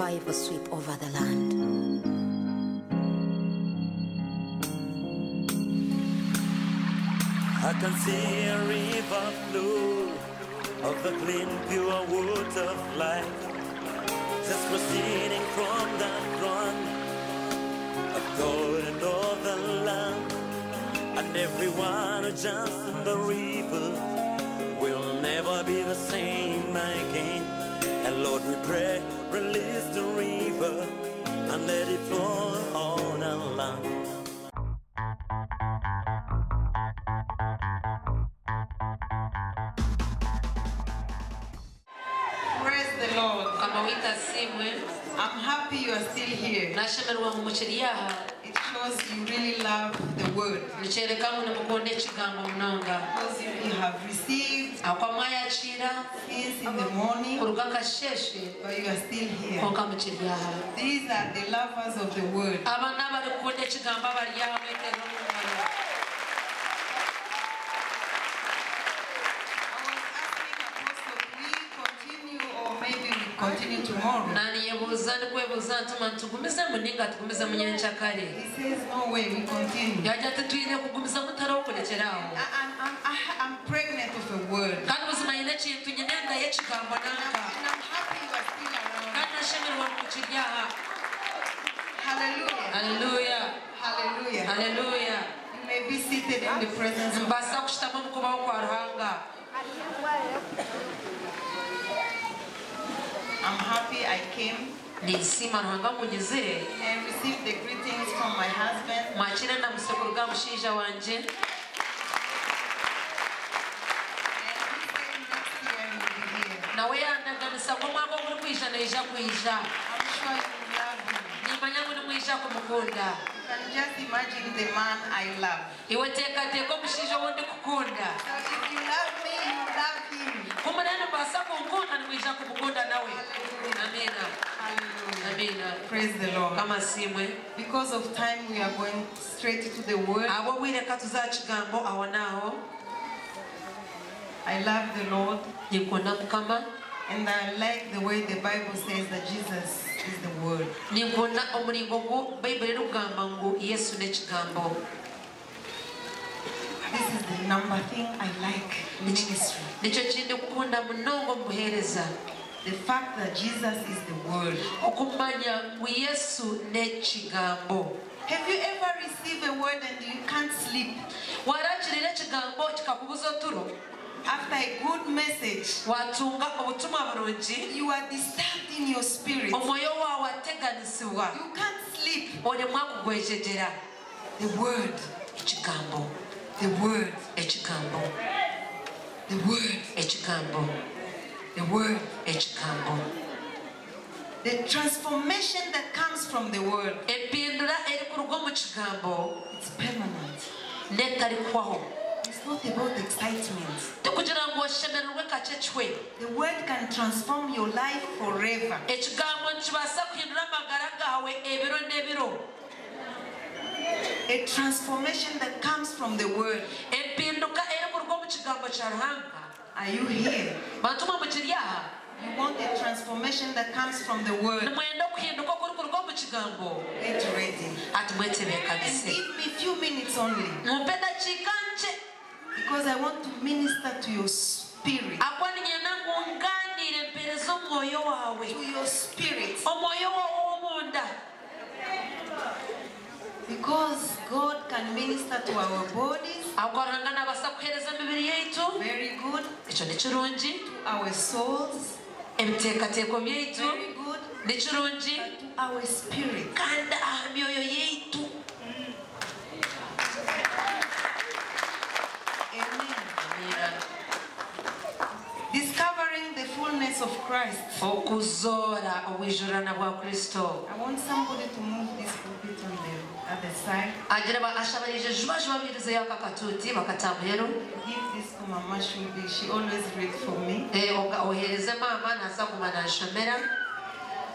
revival sweep over the land. I can see a river flow of the clean, pure water of life, just proceeding from the throne of God and all the land, and everyone who jumps in the river will never be the same again. And Lord, we pray, release the river and let it flow on our land. Praise the Lord. amawita simwe I'm happy you are still here. nashemerwa mu mukiri aha It shows you really love the word. nikyereka ngu nimukunda ekigambo munonga Because you have received since in the morning, but you are still here. konka mukiri aha These are the lovers of the word. Continue or maybe tomorrow? nandiyebuuza ndikwebuuza ntuma ntugumize muninga tugumize munyenkyakare He says, no way, we continue. yajya titwine kugumiza mutari okurekeraho I, I'm, I'm, I- I'm pregnant of a word. kandi ubuzima nyine ekintu nyine ndayo ekigambo And I'm, nanka and I'm happy you are still around. kandi nashemerwa mu mukiri aha Hallelujah. haleluya Hallelujah. haleluya You may be seated in the presence of mbasa I'm happy I came nisiima ruhanga munyizire and received the greetings from my husband. mwakire namuseko rwa mushinja wanje And he said next year he will be here. nawe yandaganisa ngo mwaka oguri kwija naija kwija I'm sure you love him. nimanya ngo nimwija kumukunda can just imagine the man I love. iwe teekateeka omushinja owo ndikukunda So if you love me, you love him. kumunene mbasa kunkunda nimwija kumukunda nawe amina Hallelujah. amina Praise the Lord. kama simwe Because of time, we are going straight to the word. abo bwireka tuza kigambo aho naaho I love the Lord ninkunda mukama and I like the way the Bible says that Jesus ni mbona umurimbo ngo bayibure rugamba ngo yesu n'ikigambo ni cyo kintu ukunda munongo mbuhereza The fact that Jesus is the word. Ukumanya Yesu nechigambo. Have you ever received a word and you can't sleep? Warachirira chigambo chikakubuza turo. After a good message, watunga obutumwa burungi you are disturbed in your spirit. omwoyo waawe ateganisibwa You can't sleep. oremwa kugwegyegyera The word, ekigambo. The word, ekigambo. The word, ekigambo. The word. ekigambo. The transformation that comes from the word, empindura erikuruga omu kigambo. It's permanent. It's not about excitement. tikugira ngu oshemererwe kakye kihwe The word can transform your life forever. ekigambo nikibaasa kuhindura amagara gawe ebiro n'ebiro A transformation that comes from the word. empinduka erikuruga omu kigambo kya ruhanga Are you here? bantuma mukiri aha You want a transformation that comes from the word. nimwenda okuhinduka okurikuruga omu kigambo Get ready. And give me a few minutes only mumpe dakiika nkye because I want to minister to your spirit. To your spirit. Because God can minister to our bodies. emibiri yaitu Very good. ekyo kirungi Our souls. ebiteekateeko byaitu Very good. To our spirit. kandi aha myoyo yaitu of Christ. okuzoora obwijurana bwa kristo I want somebody to move this pulpit on the other side. agira ba- ashabarije juba juba birizeyo aka katuuti bakatambuyeru Give this to Mama Shubi. She always reads for me. Eh, ohereze maama naza kuba nanshomera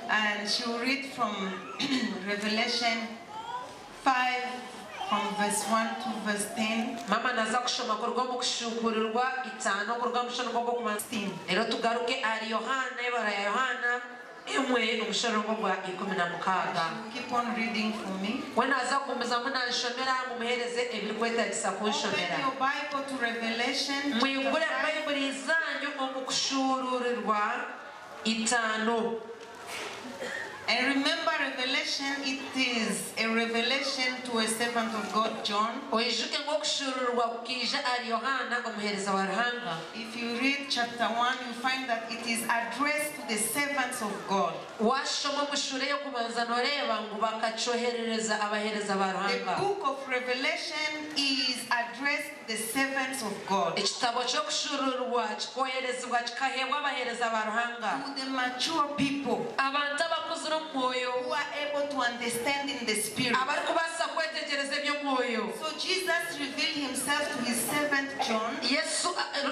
And she will read from Revelation 5 from verse 1 to verse 10 mama naza gushoma kurwo mu gushukurirwa itanu kurwa mushororwa rwo kuma 16 rero tugaruke ari yohana ibara ya yohana imwe umushorongo rwa ikumi na mukaga we naza gukomeza munanshomera mumuhereze ebirikwetagisa kunshomera. Mwigure bayibuli zanyu omu kushururirwa itanu And remember, Revelation, it is a revelation to a servant of God, John. oyijuke ng'okushururirwa kukija ari yohana omuhereza wa ruhanga If you read chapter 1, you find that it is addressed to the servants of God. washoma omushure y'okubanza noreeba ngu bakacyoherereza abahereza ba The book of Revelation is addressed to the servants of God, ekitabo ky'okushururirwa kikoherezebwa kikaheebwa abahereza ba ruhanga to the mature people abantu abakuzire omu who are able to understand in the spirit. kwetegereza eby'omwoyo So Jesus revealed himself to his servant John. yesu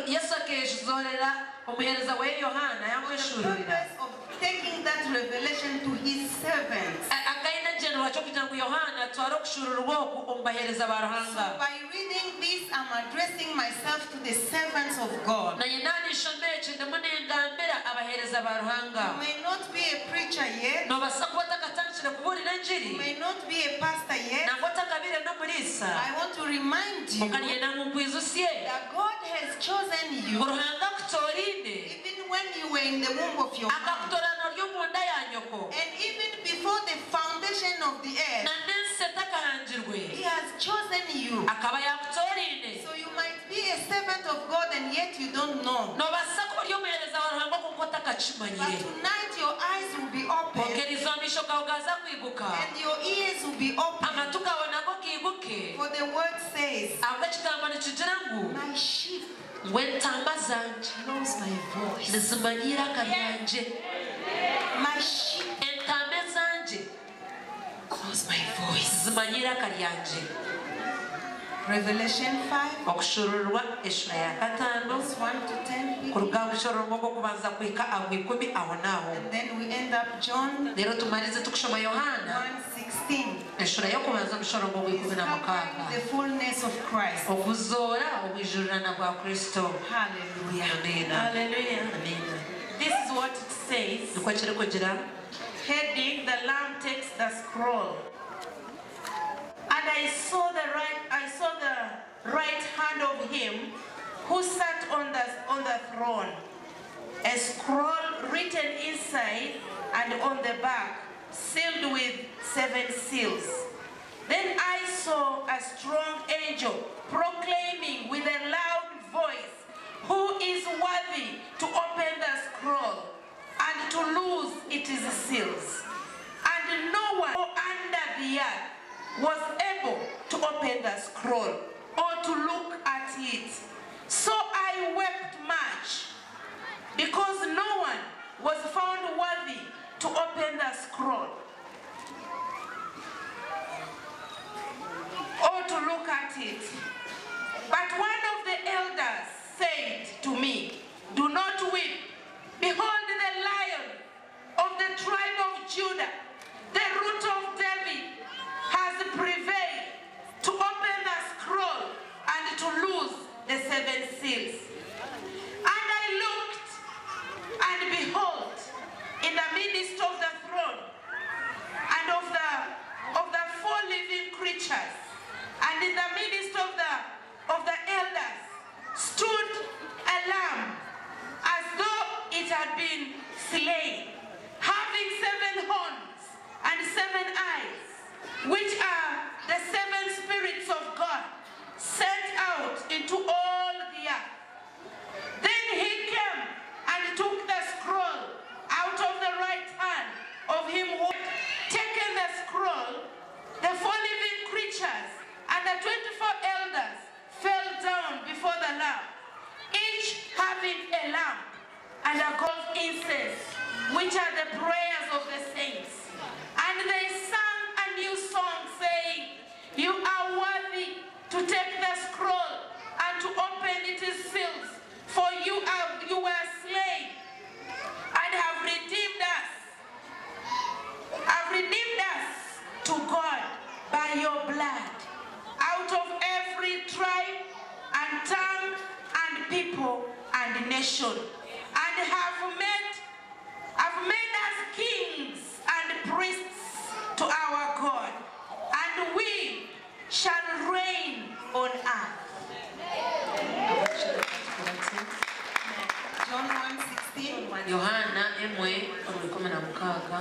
yesu akeshizorera omuhereza we yohana yamweshurira taking that revelation to his servants. akaina generwa kyo kugira ngu yohana atware okushururirwa oku omu bahereza ba So by reading this, I'm addressing myself to the servants of God. nanye nanishoma eki ndimu nengambira abahereza ba You may not be a preacher yet. nobasa kuba otakatandikire kubuulira You may not be a pastor yet. nangwa otakabire n'omuriisa I want to remind you okanyenda ngu nkwizusye that God has chosen you ngu ruhanga akutoriine even the womb of your mom. akakutorana ry'omunda ya nyoko And even before the foundation of the earth, etakahangirwe He has chosen you. akaba So you might be a servant of God and yet you don't know. nobasa kuba ori omuhereza wa ruhanga kuko But tonight your eyes will be open okeriza omumaisho gawe gaza kwiguka and your ears will be open. amatu gawe nago giiguke For the word says, ahubwo ekigambo nikigira ngu My sheep zanje knows my voice. nizimanyire aka ryanje My sheep entama zanje knows my voice. Zimanyire aka ryanje Revelation 5, okushururirwa eshura ya kataano verse 1 to 10. kuruga aha mushorongo gw'okubanza kuhika aho ikumi aho naaho And then we end up John rero tumarize tukushoma yohana 1 16. eshura y'okubanza omushorongo gw'ikumi na mukaaga The fullness of Christ. okuzoora obwijurirana bwa kristo Hallelujah. Amina. Hallelujah. Amina. This is what it says. nikwo kiri kugira Heading, the Lamb takes the scroll. And I saw the right, I saw the of him who sat on the on the throne. A scroll written inside and on the back, sealed with seven seals. Then I saw a strong angel proclaiming with a loud voice, Who is worthy to open the scroll and to loose its seals? And no one under the earth was able to open the scroll or to look at it. So I wept much because no one was found worthy to open the scroll or to look at it. But one of the elders said to me, Do not weep. Behold, the lion of the tribe of Judah, the root of David, has prevailed to open the scroll and to loose the seven seals. And I looked, and behold, in the midst of the throne and of the of the four living creatures, and in the midst of the yohana emwe kumi na mukaga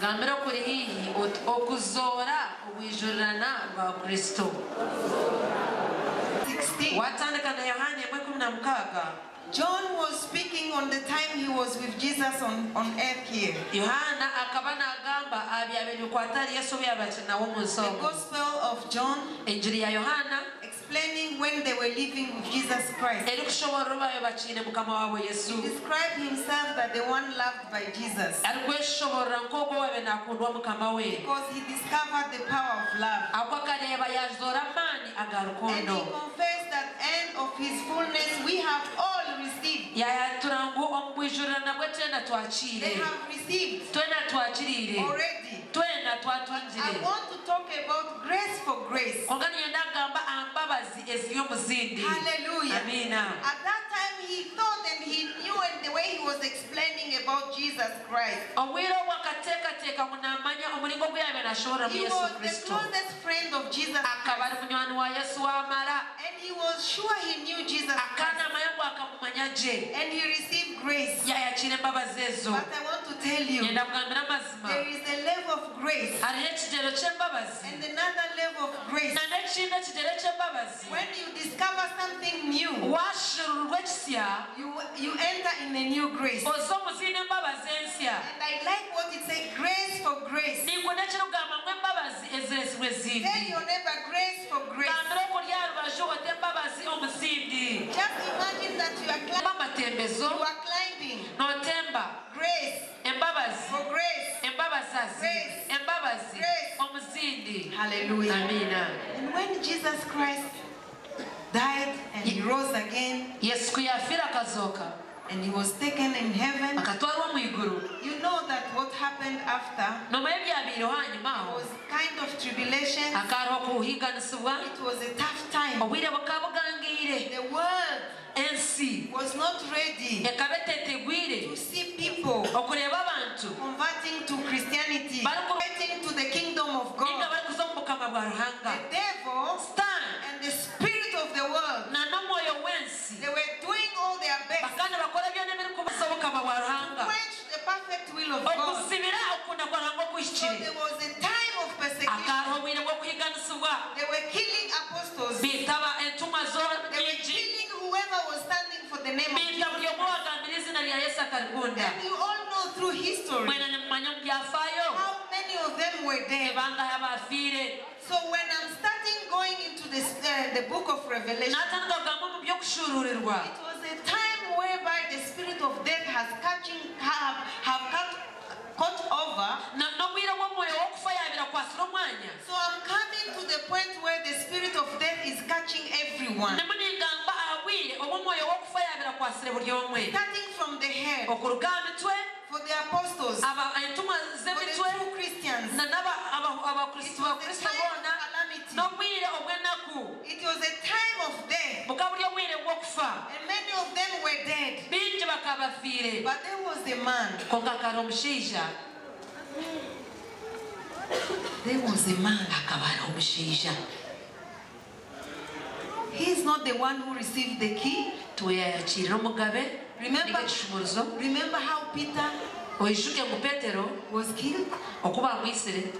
gambira kuri hihi ot- okuzoora obwijurirana bwa kristo. 16. watandika na yohana emwe kumi na mukaaga John was speaking on the time he was with Jesus on, on earth here. yohana akaba nagamba abyabe bikwatari yesu byabaki nawe mu The Gospel of John. Enjiri ya yohana explaining when they were living with Jesus Christ. eri kushoborera bakiine mukama waabo yesu He described himself that the one loved by Jesus ari nk'ogwo wabe nakundwa mukama we because he discovered the power of love. ako yazoora amaani aga And he rukundo confessed that end of his fullness we have all received. yayatura ngu omu bwe twena They twakire have received twena twakiriire already. Twena I twatungire want to talk about grace for grace. konka niyenda kugamba aha mbabazi eziri omu zindi Hallelujah. amiina At that time, he thought and he knew, and the way he was explaining about Jesus Christ, obwire obwo akateekateeka ngu naamanya omulingo gwe yabe nashobora mu he yesu was the kristo. closest friend of Jesus akaba ari munywani wa yesu wamara and he was sure he knew Jesus akana Christ, amanya ngu akamumanya gye. And he received grace. yayakira embabazi ezo But I want to tell you, yenda kugambira amazima there is a level of grace hariho ekigero ky'embabazi and another level of grace. na n'ekindi ekigero ky'embabazi When you discover something new, you you enter in a new grace. oza omuziina embabazi ensya And I like what it says, grace for grace. ninguna ekirugamba ngu embabazi ezeesibwa Tell ezindi your neighbor, grace for grace. gambira okuli aha rubaju ote embabazi omu zindi Just imagine that you are climbing. You are climbing. notemba Grace embabazi for grace. embabazi azi Grace. embabazi Grace. omu zindi Hallelujah. amiina uh, And when Jesus Christ died and he rose again yesu kuyafiira akazooka and he was taken in heaven, akatwarwa mu iguru. You know that what happened after? Nomanya ebyabiireho hanyuma aho. Was kind of tribulation. kuhiganisibwa It was a tough time. obwire bukaba bugangiire The world ensi was not ready ekaba etetegwire to see people abantu. converting to Christianity, converting to the kingdom of God. bari kuza omu bukama bwa ruhanga The devil sitaani and the spirit the world, n'omwoyo w'ensi. They were doing all their best bakana bakora byona ebiri kubuza obukama bwa ruhanga quench the perfect will of God. okuzibira okukunda kwa ruhanga So there was a time of persecution. akariho obwire bw'okuhiganisibwa They were killing apostles. They entumwa zo were nyingi killing whoever was standing for the name of biita Jesus. buli omu wagambira izina lya yesu akarikunda And you all know through history mwena nimumanya omu byafaayo. how many of them were ebangaho abafiire So when I'm starting going into this, uh, the book of Revelation, it was a time whereby the spirit of death has catching have, have cut, caught over. So I'm coming to the point where the spirit of death is catching everyone. W'okufa yabira kwasire buri omwe Starting from the head. Mitwe for the apostles, aba- entumwa for the z'emitwe true Christians. na n'aba- aba- abakristo It was a bakristo time of boona n'obwire obw'enaku It was a time of death, bukaba buri obwire bw'okufa and many of them were dead. bingi bakaba bafiire But there was a man. konka kari omushaija. There was man. akaba ari omushaija He's not the one who received the key. tuwe yayakirira omugabe Remember, ninga remember how Peter oishuke ngu petero was killed? okuba amwisire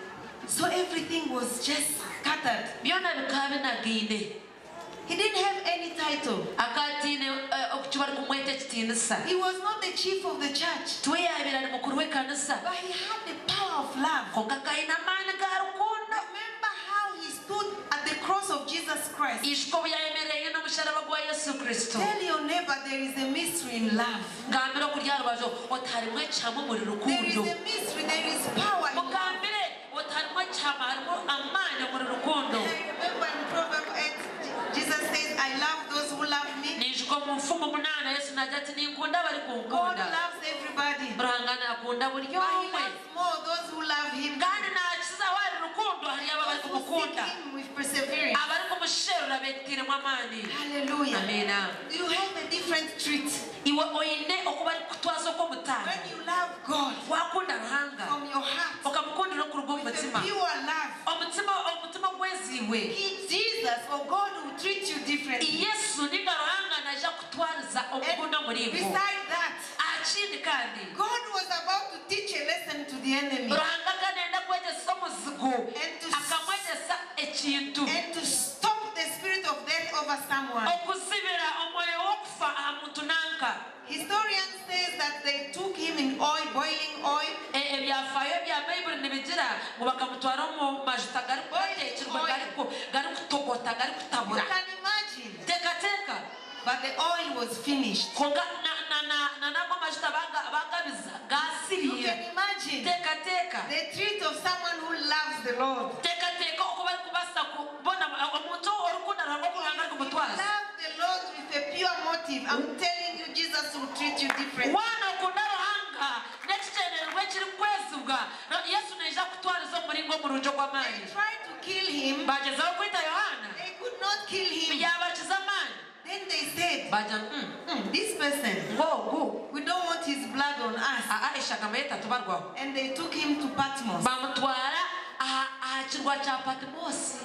So everything was just scattered. byona bikaba binagaine He didn't have any title. akatiine eh, okuki bari kumweta ekitiinisa He was not the chief of the church. tuwe yabira ari mukuru w'ekanisa But he had the power of love. konka kaine amaani ga rukundo Remember he stood at the cross of Jesus Christ. ishwe buyayemereye n'umusharaba gwa yesu kristo Tell your neighbor there is a mystery in love. ngambire kurya rubajo otarimwe cyama muri There is a mystery, there is power in love. umupfumu umunani yesu najya ati ninkunda bari kunkunda. Burangana akunda buri umwe kandi ntakiza wari rukundo hari ababazi mukunda abari kumusherura betiremo amani. Amena iwe oyine okuba ari kutwazo ko mutanga wakunda ruhanga. ukamukundira ku rwo mutima omutima omutima gweziwe. yesu nigaruhanga naja kutwariza okukunda And muri that, akindi kandi. God was about to teach a lesson to the enemy. Ruhanga kanenda kwegesa omuzigo And to- akamwegesa ekintu. and to stop the spirit of death over someone. okuzibira omwoyo w'okufa aha muntu nanka. Historians says that they took him in oil, boiling oil, E- ebyafaayo bya bayibuli nibigira ngo bakamutwara omu majuta gari kuteekirwa gari ku- gari kutogota gari you kutabura can imagine. teekateeka But the oil was finished. konga na- na- na- na nago amajuta baga- bagabiza You gasiriire can imagine teekateeka the treat of someone who loves the Lord. teekateeka oku bari kubasa kubona omuntu orukunda rwanga okuruhanga rw'omutwazi Love the Lord with a pure motive. I'm telling you, Jesus will treat you differently. waana okunda ruhanga n'ekikyendererwa ekiri kwezibwa Ra- yesu naija kutwariza omuringo omurungi They ogw'amaani tried to kill him. bagezaho kwita yohaana They could Then they said, bajya "Mm, "Hmm, this person, ngogu we don't want his blood on us. y'etatu barwaho And they took him to Patmos. bamutwara aha aha kirwa kya patimosi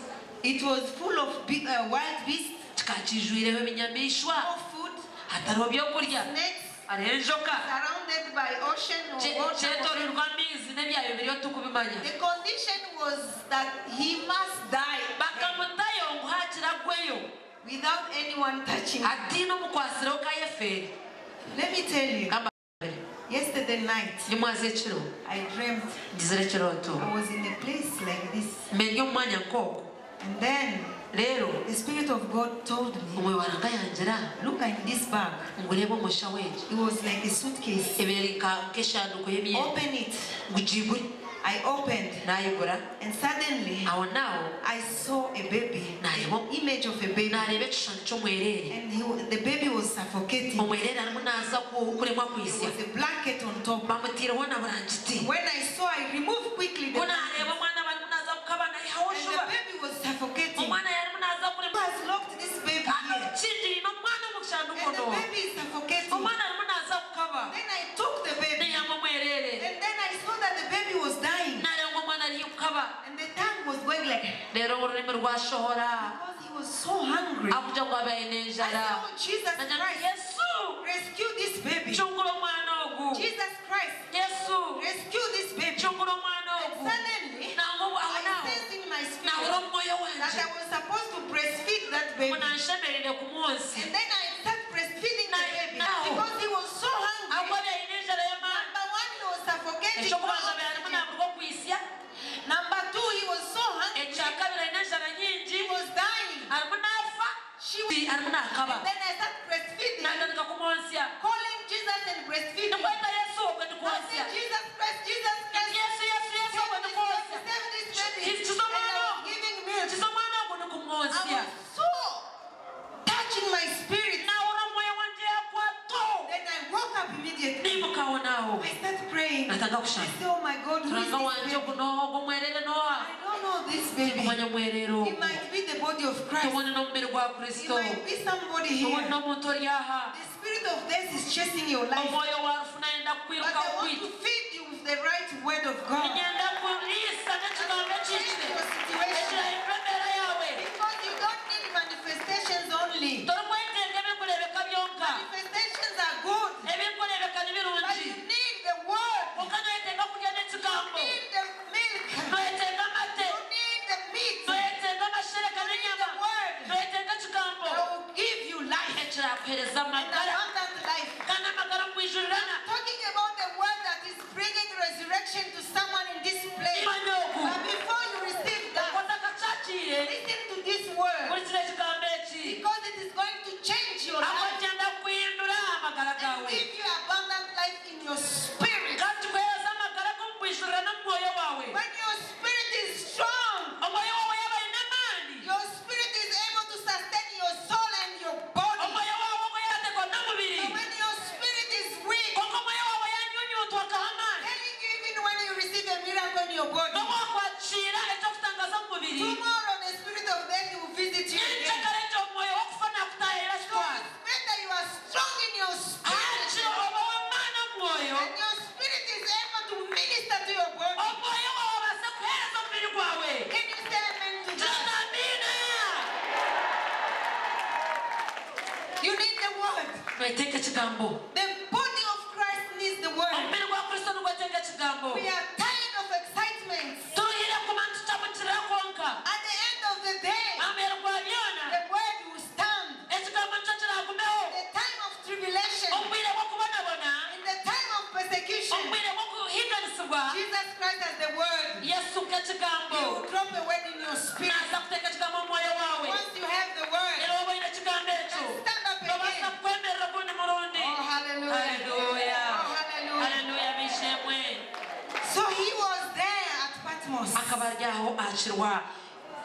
It was full of be- uh, wild beasts, kikaba kijwireho ebinyamishwa no food, hatariho byokurya. Snakes, hariho enjoka. Surrounded by ocean or Kye- water. kyetorirwa amaizi n'ebyayo biriyo tukubimanya The condition was that he must die. Bakamutayo ngu hakira gweyo without anyone touching him. atiine omukwasireho kayefeeri Let me tell you, yesterday night, I dreamt I was in a place like this. mberi omu nk'ogu And then the Spirit of God told me, omwoyo waranga yangira Look at this bag. ngu reeba omushaho egi It was like a suitcase. ebeere nka- nk'eshanduku Open it. I opened, and suddenly I saw a baby, an image of a baby. nareeba ekishushani ky'omwereere And he, the baby was suffocating. omwereere arimu naaza kuremwa There was a blanket on top. bamutiireho na burangiti When I saw, I removed quickly the blanket. omwana barimu naaza kukaba nayihaho And the baby was suffocating. Who omwana yarimu naaza kuremwa has locked this baby here? kindiine omwana omu kishanduku And the baby is suffocating. omwana arimu naaza kukaba Then I took was so hungry. akuja ngo abaye I n'enjara said, oh, Jesus Nagira nti, Christ, yesu rescue this baby. cungura omwana ogu Jesus Christ, yesu rescue this baby. cungura omwana And ogu suddenly, nango aho I naho sensed in my nahura spirit that wanje I was supposed to breastfeed that baby. munanshemerere ku munsi And then I started breastfeeding the baby because he was so hungry. ahubwo byaine enjara y'amaani Number one, he was suffocating. ekyokubanza byarimu nabwo kwisya Number two, he was so hungry. ekya kabiri aine enjara nyingi He was dying. arimu naafa She was. arimu naakaba And then I started breastfeeding, natandika kumwonsya calling Jesus and breastfeeding. nikweta yesu ogwe I ndikwonsya said, Jesus Christ, Jesus Christ. yesu yesu yesu ogwe Save this ndikwonsya baby, save this baby. Kiza And omwana I was ogwo giving milk. kiza omwana ogwo I ndikumwonsya was so touching my spirit. nawura omwoyo wanje yakwato Then I woke up immediately. nimukaho naawo I started praying. I natanga kushaba said, baby. He might be the body of Christ. tubone n'omubiri gwa He might be somebody here. n'omuntu ori aha The spirit of death is chasing your life. omwoyo warufu nayenda But I want to feed you with the right word of God. nyenda kuriisa n'ekigambo ekikire Your situation. Aho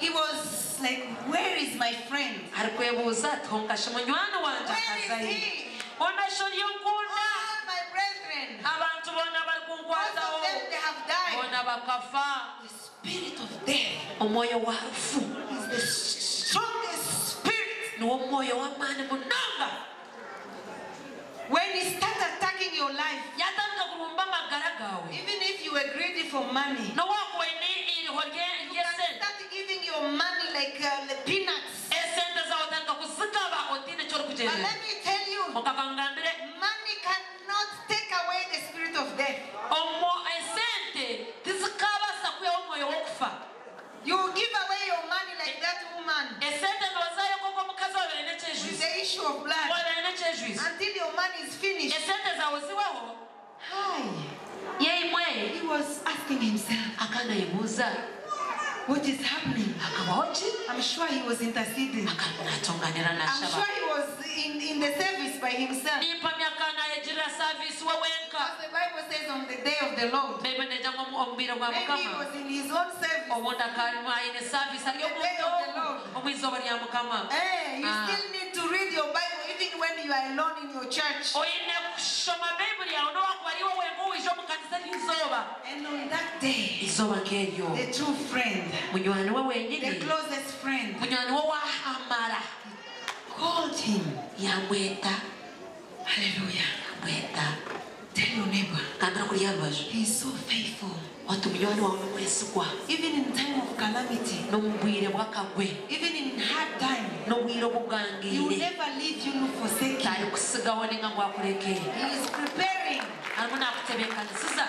He was like, Where is my friend? ari kwebuuza ati hongashe munywani wanje Where is akazayi he? onasho ryonkunda All ah, my brethren, abantu boona bari most kunkwataho of them they have died. bakafa. The spirit of death. Omwoyo wa rufu is the strongest spirit. niwo mwoyo w'amaani munonga. When starts attacking your life, yatandika kurumba amagara gawe. Even if you were greedy for money, rye- ry'esente start giving your money like uh, the peanuts. esente zawe otandika kuzigaba otiine But let me tell you, money cannot take away the spirit of death. Omo esente tizikabaasa kwiha omwoyo w'okufa You give away your money like that woman esente nozayo koko omukazi wabeire with the issue of blood until your money is finished. esente zawe ziweho Hi. He was asking himself, What is happening? I'm sure he was interceding. I'm sure he was in, in the service by himself. nimpamya akanayegirira savisi we wenka Because the Bible says on the day of the Lord. bebe neja ngu omubiro gwa Maybe he was in his own service. obundi akalimu ayine savisi ari The day of the omuntu Lord. omwizooba rya mukama Eh, you Ah. still need to read your Bible when you are alone in your church. oyine kushoma bayibuli yawe nowakuba ari wowe nguwije omu kanisa ry'izooba And on that day, the true friend, the closest friend, called him. Hallelujah. Tell your neighbor, yarubaju he's so faithful. Wati munywani wawe n'omwesigwa Even in time of calamity, n'omu bwire bw'akagwe even in hard time, n'obwire he will obugangiire never leave you nor forsake you. tarikusigaho ninga ngu akureke He is preparing. arimu nakutebeekanisiza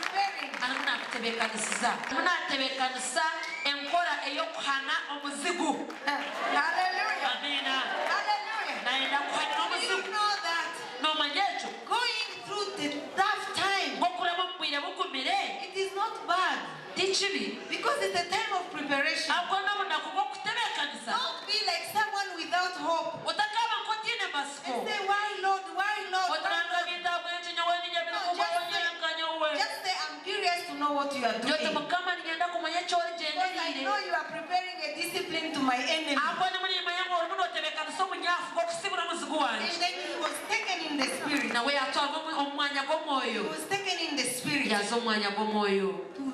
Preparing. arimu nakutebeekanisiza arimu natebeekanisa enkora ey'okuhana omuzigu. Hallelujah. amiina Hallelujah. nayenda kuhanira Do you omuzigu know that n'omanya ekyo going through the tough time, it is not bad because it's a time of preparation. ahubwo n'obunaku bw'okutebeekanisa Don't be like someone without hope. otakaba nk'otiine masiko And say, Why, Lord? Why, Lord? Why, Lord? bitaago ekinyowe ninye Just say, I'm curious to know what you are doing. mukama nigenda kumanya ekyoli Because I know you are preparing a discipline to my enemy. ahubwo nimulima yange olimu nootebeekanisa omunyafu gw'okusibura omuzigu wange And then he was taken in the spirit. nawe yatwava omu- omu mwanya He was taken in the spirit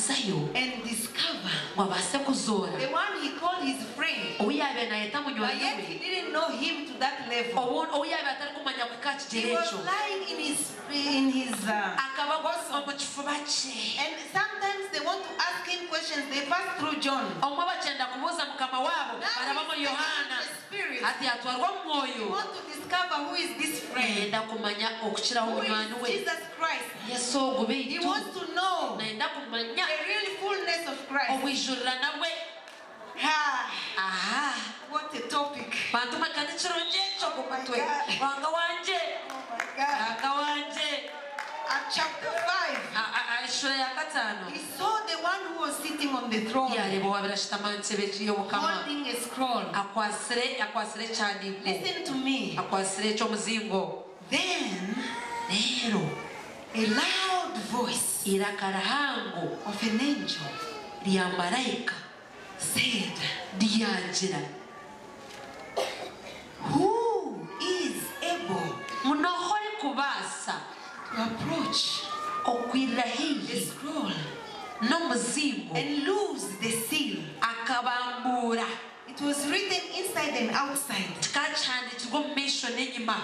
kuzayo and discover kuzoora the one he called his friend. nayeta But yet we he didn't know him to that level. obu obu atari kumanya kuhika He was ekyo lying in his in his uh, akaba bosom. omu kifuba kye And sometimes they want to ask him questions. They pass through John. omwe bakyenda kubuuza mukama waabo Now baraba mu he's taken yohaana in the spirit. ati atwarwa omu mwoyo want to discover who is this friend. nayenda kumanya okukiraho Who we Jesus Christ? yesu ogu He wants to know nayenda kumanya the real fullness of Christ. obwijurirana bwe Ah, aha. What a topic. bantu mwekani kirungi? Ekyo ku mutwe Oh my God. wanga wanje? Oh wanga wanje? At chapter 5, A- a- a- eshura ya kataano he saw the one who was sitting on the throne. Yareba owabirashitama ntebe y'obukama holding a scroll. akwasire akwasire ekyandiiko Listen to me. Then a loud voice irakara hangu of an angel lya malaika said lyagira who is able munohore kubasa to approach okwirahira scroll. n'umuzingo and lose the seal. akabambura. It was written inside and outside. Tukacandikirwa mu menshi n'inyuma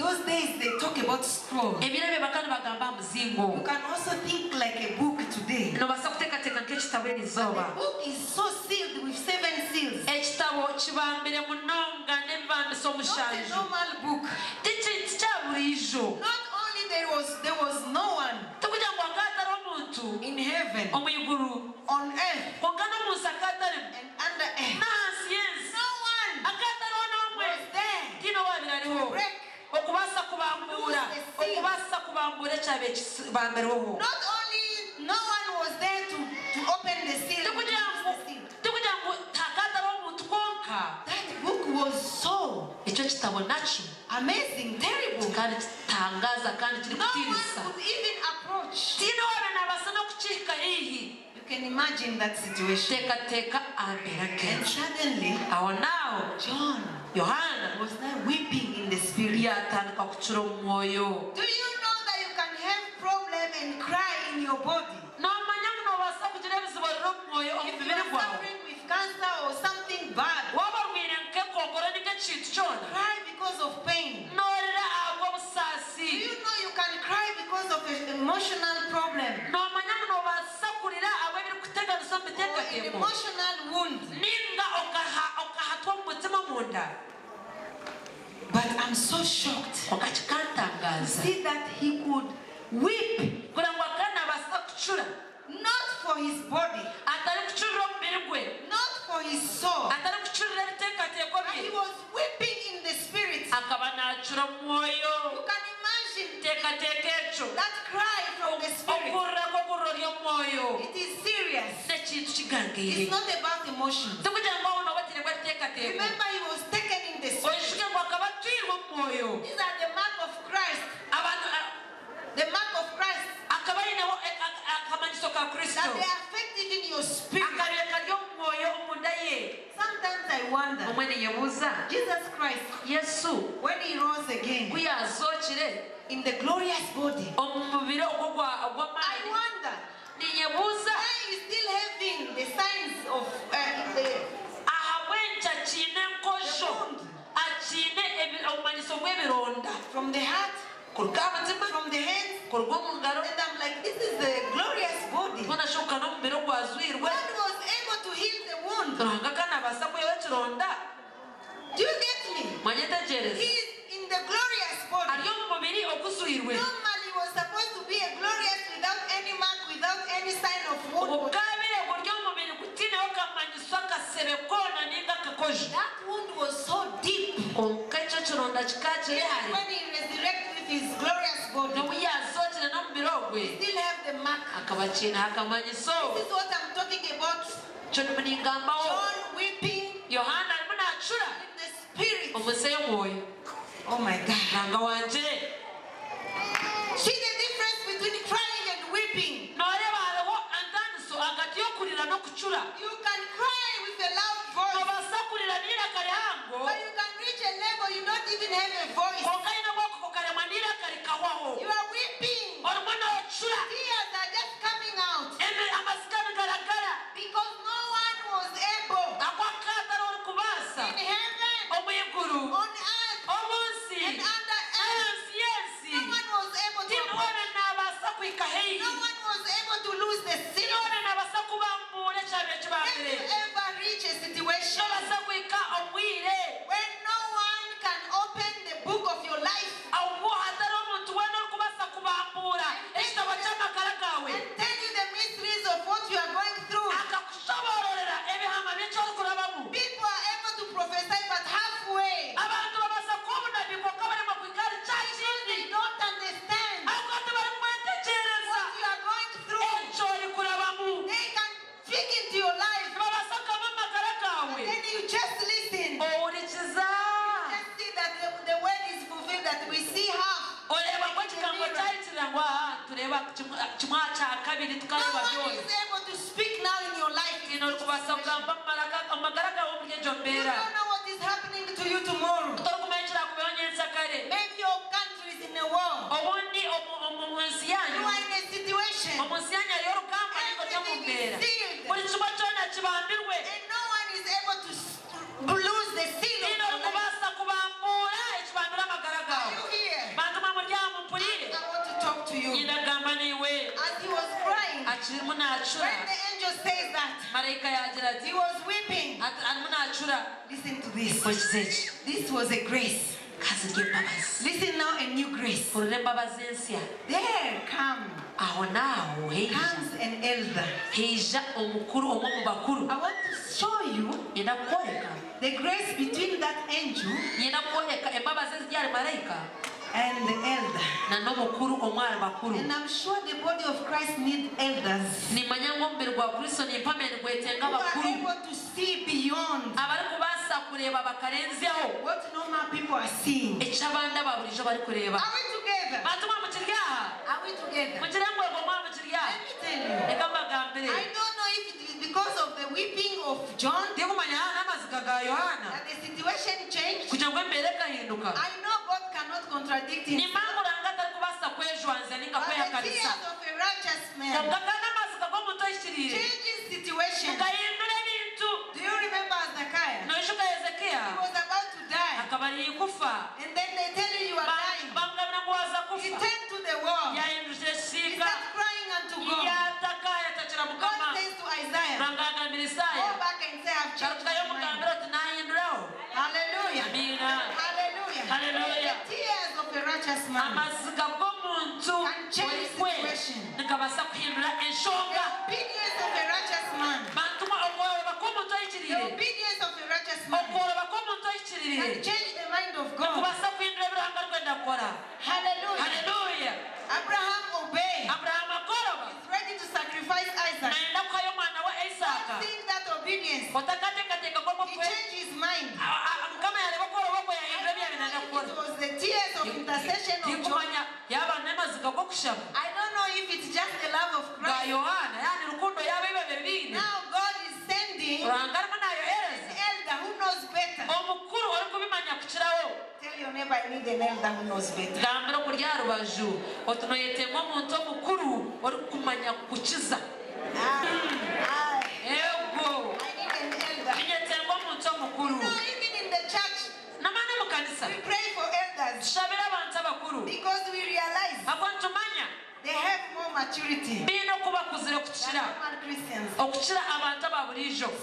Those days they talk about scroll. ebiro ebyo bakana bagamba muzingo You can also think like a book today. nobasa kuteekateeka nk'ekitabo eri The book is so sealed with seven seals. ekitabo kibambire munonga n'ebibambisa Not a omushanju normal book. tikintu kya buriijo Not only there was there was no one tikugira ngu akaatari omuntu in heaven, omu iguru on earth, konka n'omunsi akaatarimu and under earth. n'ahansi y'ensi No one akaatariho n'omwe was there. ariho Break. Okubaasa kubambura Lose the seal. okubaasa kubambura ekyabe Not only no one was there to, to open the seal. to tikugira close ngu tikugira omuntu konka That book was so ekyo kitabo nakyo amazing, terrible. kandi kitangaza kandi kiri No one kutiirisa could even approach. tiina wabe nabaasa n'okukihika hiihi You can imagine that situation. And suddenly, aho naawo John yohaana was now weeping in the spirit. yatandika kucura omu mwoyo Do you know that you can have problem and cry in your body? nomanya ngu nobaasa kugira ebizibu riri omu mwoyo omu If you are suffering with cancer or something bad, waba orwire nk'ekokoro nk'ekintu kyona cry because of pain. Do you know you can cry because of an emotional problem nomanya ngu nobaasa kurira ahabw'ebirikuteganisa omu or an miteekateeko emotional wound? ninga okaha- okahatwa mutima munda. But I'm so shocked. See that he could weep kugira ngu kucura not for his body, atari kucurira omubiri gwe. not for his soul, atari kucurira ebiteekateeko but he was weeping in the spirit. akaba nacura omu You can imagine that cry from the spirit. okurra kw'okurro ry'omwoyo It is serious. It's not about emotions. tikugira ngu aho nobatiribwa riteekateeko Remember, he was taken in the spirit. oishuke ngu akaba atwirwe omu mwoyo These are the mark of Christ. The mark of Christ. akaba aineho a- akamanyiso ka kristo That they affected in your spirit. akareeka ry'omu mwoyo omunda ye Sometimes I wonder. Jesus Christ, yesu when he rose again kuyazookire in the glorious body, omu mubiri ogwo gwa- I wonder. Why is still having the signs of uh, the, ahabwenca kiine enkojo akiine ebi- obumanyiso bw'ebironda. From the heart, kuruga aha mutima from the hands. kuruga omu ngaro And I'm like, this is the glorious body. tunashoka n'omubiri ogwazwirwe God was able to heal the wound. ruhanga kandi abaasa kweho ekironda. Do you get me? He is the glorious body. ari omu mubiri Normally was supposed to be a glorious without any mark, without any sign of wound. obukabire buryo omubiri gutiineho kamanyiso akasebe ninga akakojo That wound was so deep. konka kironda kikakiri Even when he resurrected with his glorious body, nobu yazookire n'omubiri ogwe still have the mark. akaba kiineho akamanyiso This is what I'm talking about. kyo nimu ningambaho John weeping yohaana arimu naacura in the spirit. Oh my God. nanga wanje See the difference between crying and weeping. nooreeba hariho entaniso hagati y'okurira n'okucura You can cry with a loud voice, nobaasa kurira n'iraka rihango but you can reach a level you don't even have a voice. He was weeping. ati- arimo nacura Listen to this. This was a grace. Listen now, a new grace. urure embabazi ensya There come, aho naaho heija comes an elder. heija omukuru omwe mu bakuru I want to show you yenda kukworeka the grace between that angel yenda kukworeka embabazi eziryari marayika and the elder. na n'omukuru omwari bakuru And I'm sure the body of Christ needs elders nimanya ngu omubiri gwa kristo nimpamya nigwetenga who are able to see beyond abari kubaasa kureeba bakarenzyaho what normal people are seeing. eki abandi aba burijo bari kureeba Are we together? bantu mwa mukiri aha Are we together? mukire ngwego mwa mukiri aha Let me tell you. I don't know if it is because of the weeping of John ndikumanya aha n'amaziga ga yohana that the situation changed. kugira ngo embeere ekahinduka I know God cannot contradict him. nimanga oranga atari kubaasa kwejwanza ninga But the kwehakanisa tears of a righteous man konka kandi amaziga g'omuntu ahikiriire changes situation. gahindura ebintu Do you remember Hezekiah? noishuka hezekiya He was about to die. akaba ari kufa And then they tell you you are dying. bangabira ngu waza He kufa turned to the wall. yahindukira He ekisiika started crying unto God. yataka yatakira mukama God says to Isaiah, urangagambira isaaya Go back and say, I've changed garukayo mugambira nahinduraho Hallelujah. Amiina Hallelujah. Hallelujah. The tears of a righteous man. amaziga g'omuntu Can change orikwe situation. nigabaasa kuhindura The enshonga obedience of a righteous man. bantuma okworoba kw'omuntu The ahikirire obedience of a righteous man okworoba kw'omuntu ahikirire can change the mind of God. nikubaasa kuhindura ebiruhanga rwenda kukora Hallelujah. haleluya Abraham obeyed. aburahamu akoroba He's ready to sacrifice Isaac. nayenda kuhayo omwana we isaaka Seeing that obedience, otakateekateeka he kw'omukwe changed his mind. mukama yareba okoroba kwe yahindura ebyabenenda It was the tears of intercession of John. tikumanya yaba n'amaziga g'okushaba I don't know if it's just the love of Christ. yohana yani rukundo yaba ibe bibindi Now God is sending an ruhanga arimo nayohereza elder who knows better. omukuru ori kubimanya kukiraho Tell your neighbor I need an elder who knows better. gambira okuri aha rubaju otunoyetenga omuntu omukuru ori kukiza Ah, ah, ego I need an elder. tunyetenga omuntu omukuru No, even in the church, namani mu kanisa we pray for elders. Tushabire abantu abakuru. Because we realize abo nitumanya they have more maturity biine oku bakuzire than kukira Christians. okukira abantu aba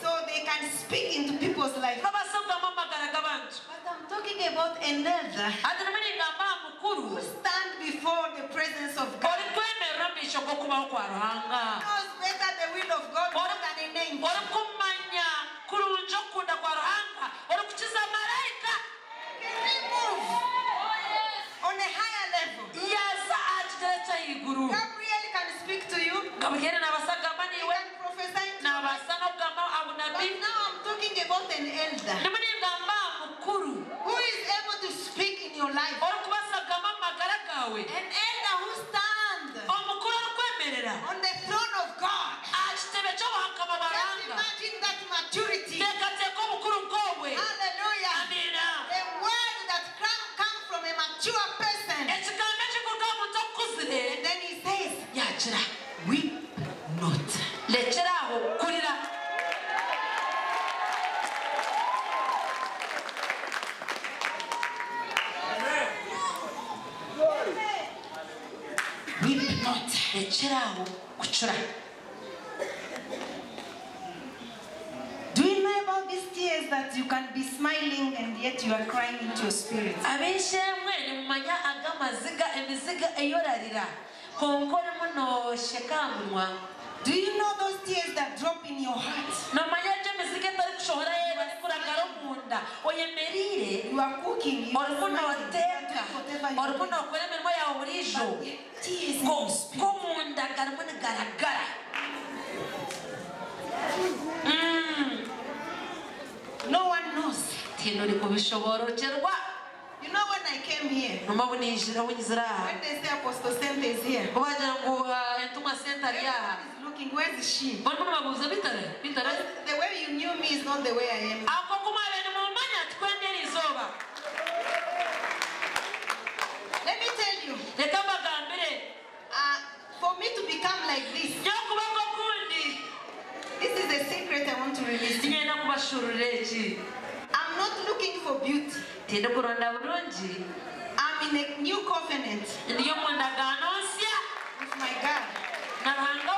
So they can speak into people's life. babaasa kugamu amagara g'abantu But I'm talking about an elder ati nimu ningamba aha mukuru. who stand before the presence of God. ori kwemerera omu maisho g'okubaho kwa ruhanga. Knows better the will of God more than a name. ori kumanya kurungi okukunda kwa ruhanga. Ori kukiza marayika Can we move on a higher level? kigero ky'ahaiguru Gabriel can speak to you. kugamba He can prophesy to you. naabasa n'okugamba abunabi But now I'm talking about an elder nimu ningamba aha mukuru who is able to speak in your life. ori kubasa kugamba mu magara gawe An elder who stands omukuru ori kwemerera on the throne of God. aha ky'obuhakama bwa Just imagine that maturity. teekateeka obukuru nk'obwe Hallelujah. The word that come, come from a person. ekigambo ekikuruga aha muntu okukuzire And then he says, Weep not. lekera aho kurira Weep not. lekera aho kucura Do you know about these tears that you can be smiling and yet you are crying into your spirit? Nimumanya ag'amaziga emiziga eyorarira. Konka orimu noosheka Do you know those tears that drop in your heart? nomanya egyo emiziga etari kushohora yeeba erikuragara omu nda oyemereire You are cooking, you are orimu smiling, you are nooteeka doing whatever you orimu do. nookora emirimo yawe buriijo But yet tears in Ko- your spirit. ko mu nda garimu nigaragara Mm, No one knows. You know when I came here, noma buninjira bunyizira aha when they say Apostle Sente is here, kubagira ngu entumwa senta ari aha everyone is looking, where is she? bitare bitare The way you knew me is not the way I am. ako kumwabe nimumanya tikwendera izooba Let me tell you, uh, for me to become like this, this is a secret I want to release. to you. tinyenda kubashurura eki I'm not looking for beauty. I'm in a new covenant. Ndiyo mu ndagaano nsya. With my God. Na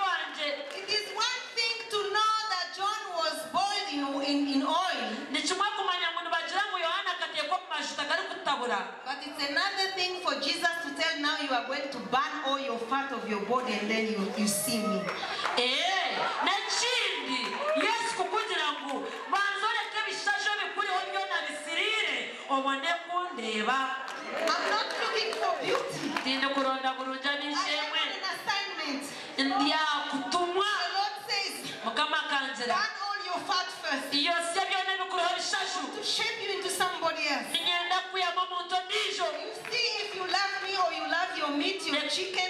wanje. It is one thing to know that John was boiled in, in, in oil. Ni kimwe kumanya nibagira yohana mu kutabura but it's another thing for Jesus to tell now you are going to burn all your fat of your body and then you, you see me. Eh nekindi yesu kukugira ngu I'm not looking for beauty. I am in an assignment. The Lord says, burn all your fat first. obone kundeba to shape you into somebody else. You see, if you love me or you love your meat, your chicken.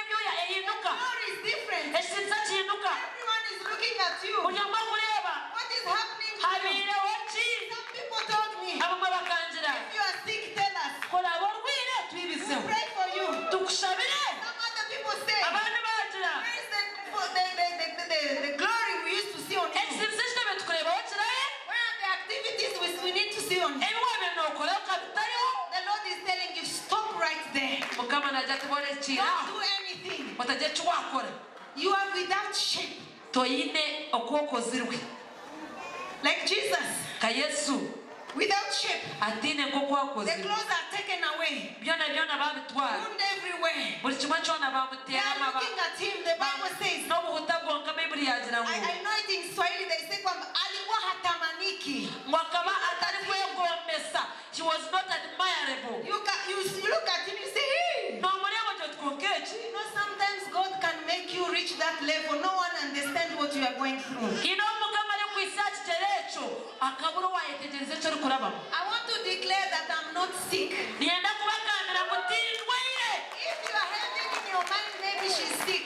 toyine okwokozirwe like jesus. Kayesu without ship atine nkokwakoze the clothes are taken away. Byona byona But wound everywhere. Buri on cyona bamutera amaba looking at him. The bible says no buhutagonka bibiri yagira ngo i know it in swahili they say kwamba alikuwa hatamaniki. Mwakaba atari kwegomesa she was not admirable. You, can, you look at him you say hey! No do you know sometimes God can make you reach that level. No one understands what you are going through. I want to declare that I'm not sick. If you are having in your mind, maybe she's sick.